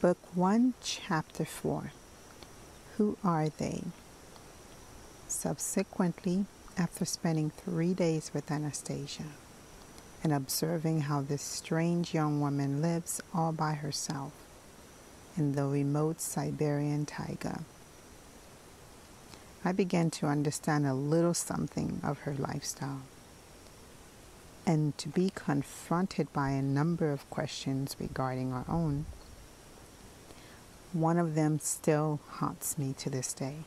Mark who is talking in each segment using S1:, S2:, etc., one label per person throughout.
S1: Book 1, Chapter 4 Who Are They? Subsequently, after spending three days with Anastasia and observing how this strange young woman lives all by herself in the remote Siberian taiga, I began to understand a little something of her lifestyle and to be confronted by a number of questions regarding our own. One of them still haunts me to this day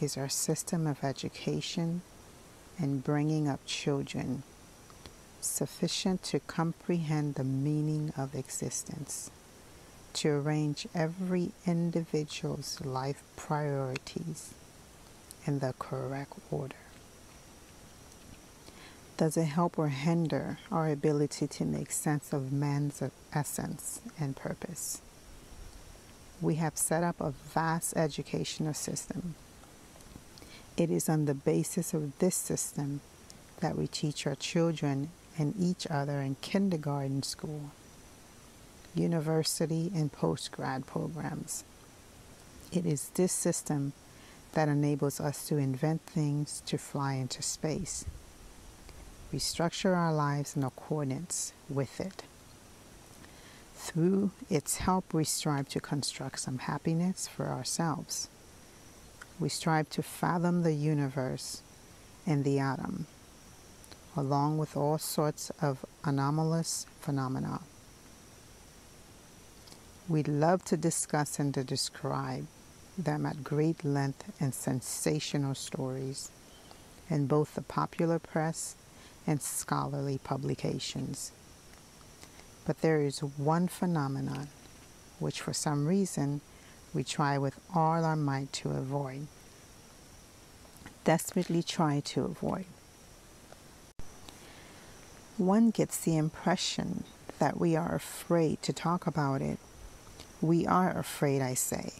S1: is our system of education and bringing up children sufficient to comprehend the meaning of existence, to arrange every individual's life priorities in the correct order? Does it help or hinder our ability to make sense of man's essence and purpose? We have set up a vast educational system. It is on the basis of this system that we teach our children and each other in kindergarten school, university, and postgrad programs. It is this system that enables us to invent things to fly into space. We structure our lives in accordance with it. Through its help, we strive to construct some happiness for ourselves. We strive to fathom the universe and the atom, along with all sorts of anomalous phenomena. We love to discuss and to describe them at great length and sensational stories in both the popular press and scholarly publications. But there is one phenomenon which, for some reason, we try with all our might to avoid, desperately try to avoid. One gets the impression that we are afraid to talk about it. We are afraid, I say,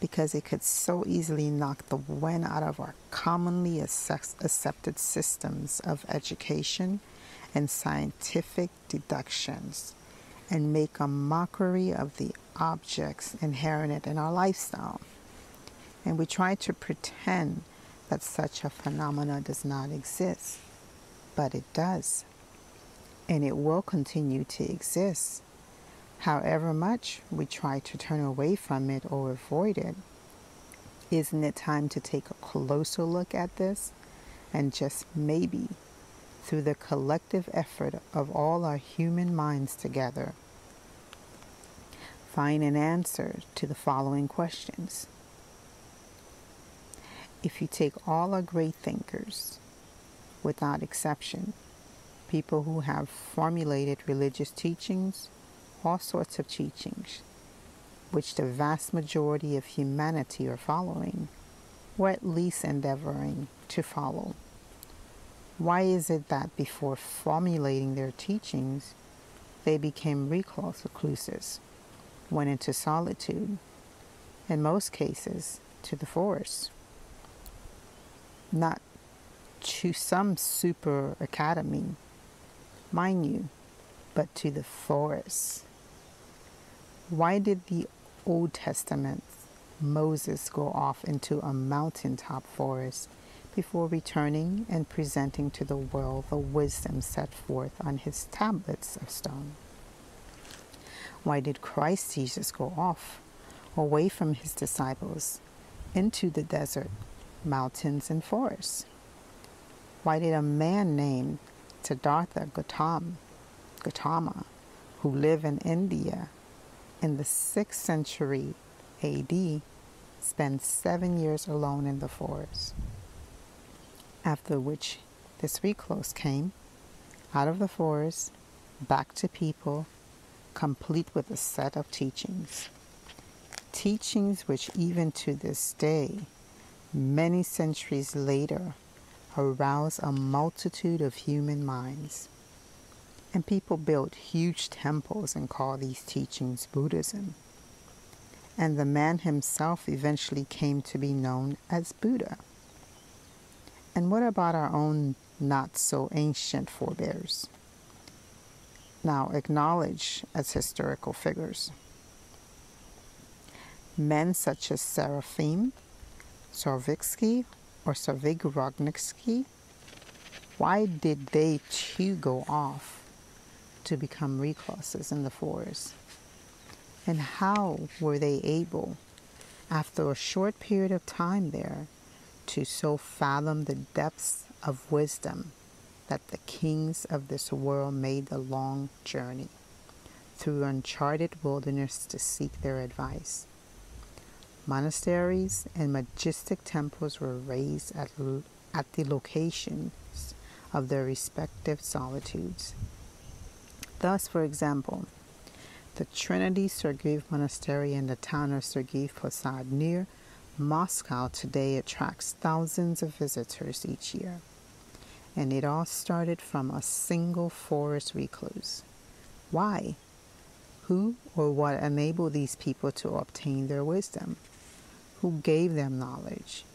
S1: because it could so easily knock the wind out of our commonly accepted systems of education and scientific deductions and make a mockery of the objects inherent in our lifestyle. And we try to pretend that such a phenomena does not exist, but it does. And it will continue to exist However much we try to turn away from it or avoid it, isn't it time to take a closer look at this and just maybe, through the collective effort of all our human minds together, find an answer to the following questions? If you take all our great thinkers, without exception, people who have formulated religious teachings, all sorts of teachings, which the vast majority of humanity are following, or at least endeavoring to follow. Why is it that before formulating their teachings, they became recluses, went into solitude, in most cases to the forest? Not to some super academy, mind you, but to the forest why did the Old Testament Moses go off into a mountaintop forest before returning and presenting to the world the wisdom set forth on his tablets of stone? Why did Christ Jesus go off away from his disciples into the desert, mountains, and forests? Why did a man named Siddhartha Gautama, Gautama who lived in India in the 6th century AD, spend seven years alone in the forest. After which, this recluse came out of the forest back to people, complete with a set of teachings. Teachings which, even to this day, many centuries later, arouse a multitude of human minds. And people built huge temples and call these teachings Buddhism. And the man himself eventually came to be known as Buddha. And what about our own not so ancient forebears? Now acknowledged as historical figures. Men such as Seraphim, Sarvitsky, or Savigrodnitsky, why did they too go off to become recluses in the forest? And how were they able, after a short period of time there, to so fathom the depths of wisdom that the kings of this world made the long journey through uncharted wilderness to seek their advice? Monasteries and majestic temples were raised at, at the locations of their respective solitudes. Thus, for example, the Trinity Sergiv Monastery in the town of Sergiev Posad near Moscow today attracts thousands of visitors each year. And it all started from a single forest recluse. Why? Who or what enabled these people to obtain their wisdom? Who gave them knowledge?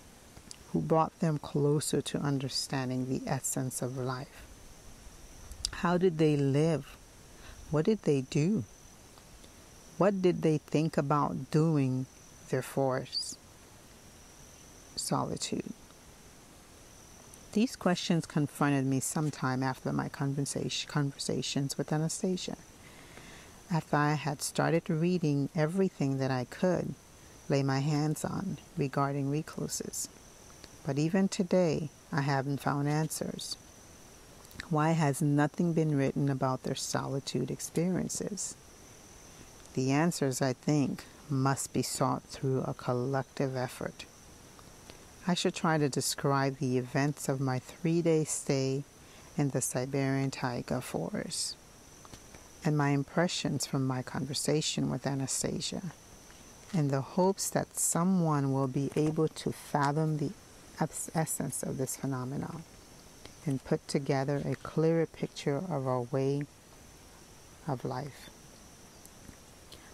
S1: Who brought them closer to understanding the essence of life? How did they live? What did they do? What did they think about doing their forced solitude? These questions confronted me sometime after my conversation, conversations with Anastasia. After I had started reading everything that I could lay my hands on regarding recluses. But even today, I haven't found answers. Why has nothing been written about their solitude experiences? The answers, I think, must be sought through a collective effort. I should try to describe the events of my three day stay in the Siberian taiga forest and my impressions from my conversation with Anastasia, in the hopes that someone will be able to fathom the essence of this phenomenon and put together a clearer picture of our way of life.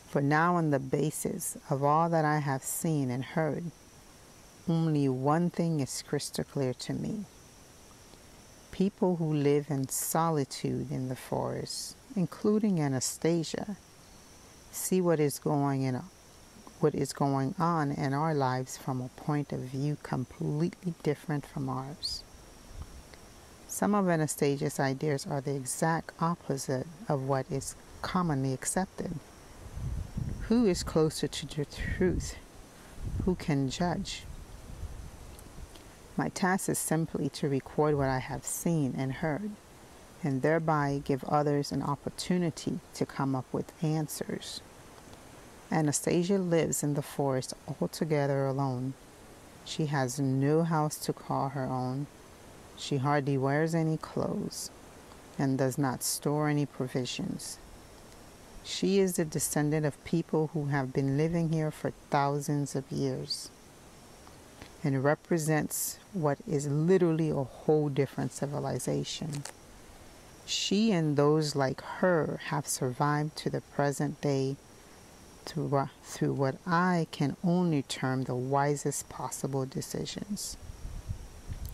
S1: For now, on the basis of all that I have seen and heard, only one thing is crystal clear to me. People who live in solitude in the forest, including Anastasia, see what is going in what is going on in our lives from a point of view completely different from ours. Some of Anastasia's ideas are the exact opposite of what is commonly accepted. Who is closer to the truth? Who can judge? My task is simply to record what I have seen and heard, and thereby give others an opportunity to come up with answers. Anastasia lives in the forest altogether alone. She has no house to call her own. She hardly wears any clothes and does not store any provisions. She is the descendant of people who have been living here for thousands of years and represents what is literally a whole different civilization. She and those like her have survived to the present day through, through what I can only term the wisest possible decisions.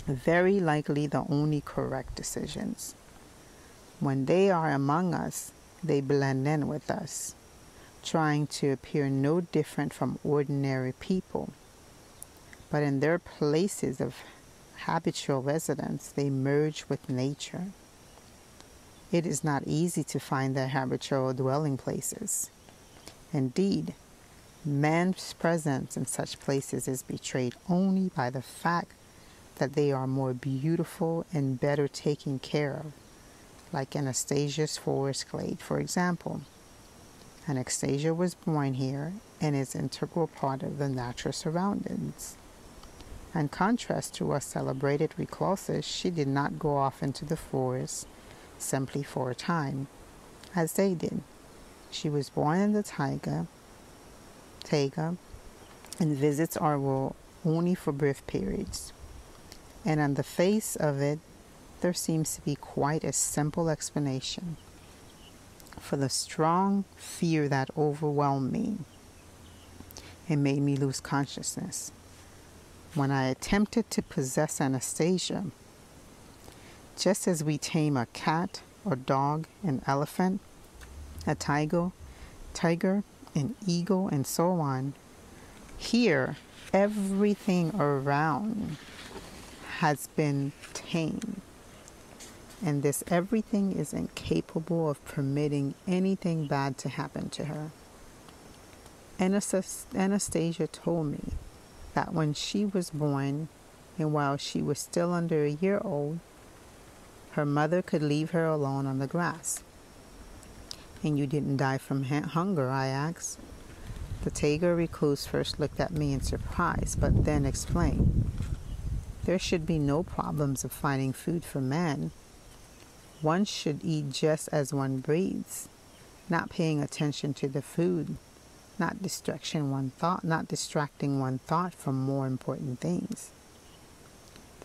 S1: Very likely the only correct decisions. When they are among us, they blend in with us, trying to appear no different from ordinary people. But in their places of habitual residence, they merge with nature. It is not easy to find their habitual dwelling places. Indeed, man's presence in such places is betrayed only by the fact that they are more beautiful and better taken care of like Anastasia's forest glade, for example. Anastasia was born here and is an integral part of the natural surroundings. In contrast to our celebrated recluses, she did not go off into the forest simply for a time, as they did. She was born in the taiga, taiga, and visits our world only for brief periods. And on the face of it, there seems to be quite a simple explanation for the strong fear that overwhelmed me and made me lose consciousness. When I attempted to possess Anastasia, just as we tame a cat or dog, an elephant, a tiger, tiger, an eagle, and so on, Here, everything around has been tamed. And this everything is incapable of permitting anything bad to happen to her. Anastasia told me that when she was born, and while she was still under a year old, her mother could leave her alone on the grass. And you didn't die from hunger, I asked. The Taiga recluse first looked at me in surprise, but then explained. There should be no problems of finding food for man. One should eat just as one breathes, not paying attention to the food, not distraction one thought, not distracting one thought from more important things.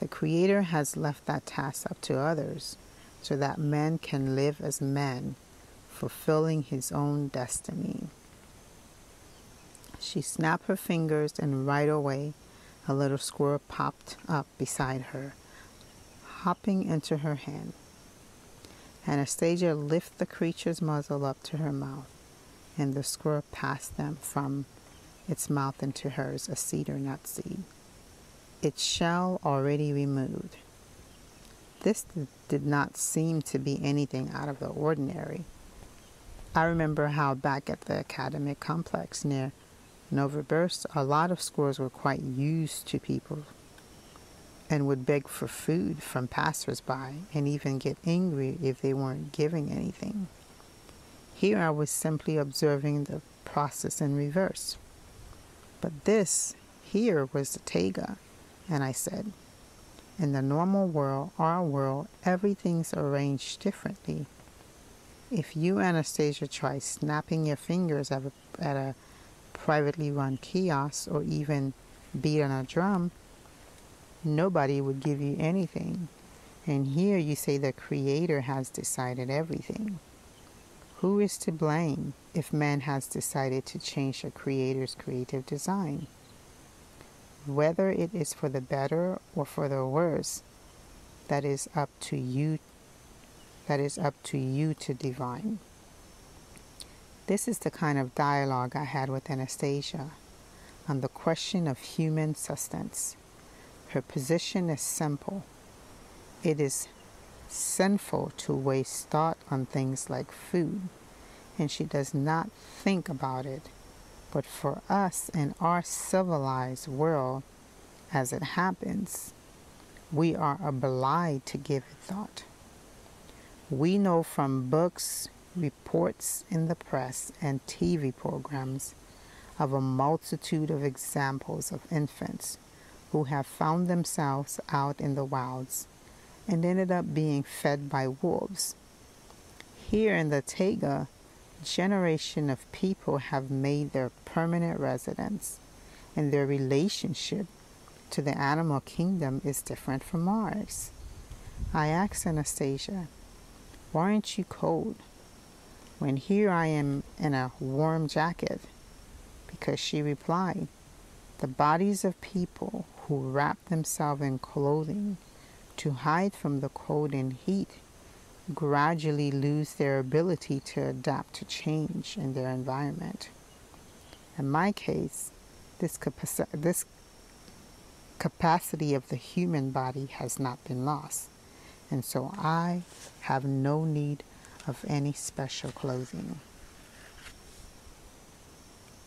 S1: The Creator has left that task up to others so that man can live as man, fulfilling his own destiny. She snapped her fingers, and right away, a little squirrel popped up beside her, hopping into her hand. Anastasia lifted the creature's muzzle up to her mouth, and the squirrel passed them from its mouth into hers a cedar nut seed, its shell already removed. This did not seem to be anything out of the ordinary. I remember how back at the academic complex near Novosibirsk, a lot of squirrels were quite used to people and would beg for food from passersby and even get angry if they weren't giving anything. Here I was simply observing the process in reverse. But this here was the taiga, and I said, in the normal world, our world, everything's arranged differently. If you, Anastasia, try snapping your fingers at a, at a privately run kiosk or even beat on a drum, nobody would give you anything. And here you say the Creator has decided everything. Who is to blame if man has decided to change the Creator's creative design? Whether it is for the better or for the worse, that is up to you. That is up to you to divine. This is the kind of dialogue I had with Anastasia on the question of human sustenance. Her position is simple. It is sinful to waste thought on things like food, and she does not think about it. But for us in our civilized world, as it happens, we are obliged to give it thought. We know from books, reports in the press and TV programs of a multitude of examples of infants who have found themselves out in the wilds and ended up being fed by wolves. Here in the Taiga, generation of people have made their permanent residence, and their relationship to the animal kingdom is different from ours. I asked Anastasia, Why aren't you cold? when here I am in a warm jacket? Because she replied, The bodies of people who wrap themselves in clothing to hide from the cold and heat gradually lose their ability to adapt to change in their environment. In my case, this, capaci- this capacity of the human body has not been lost, and so I have no need of any special clothing.